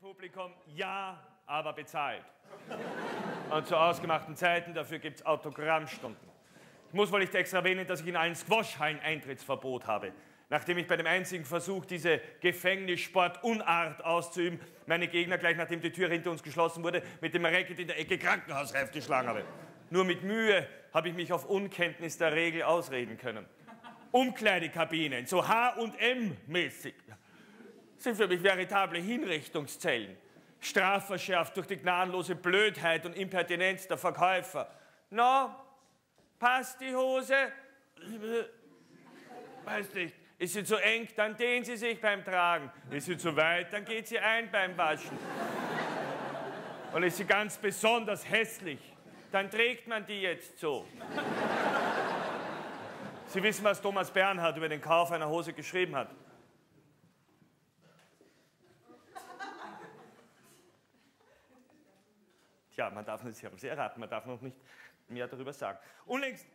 Publikum, ja, aber bezahlt. Und zu ausgemachten Zeiten, dafür gibt es Autogrammstunden. Ich muss wohl nicht extra erwähnen, dass ich in allen Squashhallen Eintrittsverbot habe. Nachdem ich bei dem einzigen Versuch, diese Gefängnissportunart auszuüben, meine Gegner gleich nachdem die Tür hinter uns geschlossen wurde, mit dem Racket in der Ecke krankenhausreif geschlagen habe. Nur mit Mühe habe ich mich auf Unkenntnis der Regel ausreden können. Umkleidekabinen, so H&M-mäßig, sind für mich veritable Hinrichtungszellen. Strafverschärft durch die gnadenlose Blödheit und Impertinenz der Verkäufer. Na, passt die Hose? Weiß nicht. Ist sie zu eng, dann dehnt sie sich beim Tragen. Ist sie zu weit, dann geht sie ein beim Waschen. Und ist sie ganz besonders hässlich, dann trägt man die jetzt so. Sie wissen, was Thomas Bernhard über den Kauf einer Hose geschrieben hat. Tja, man darf nicht sehr erraten, man darf noch nicht mehr darüber sagen. Unlängst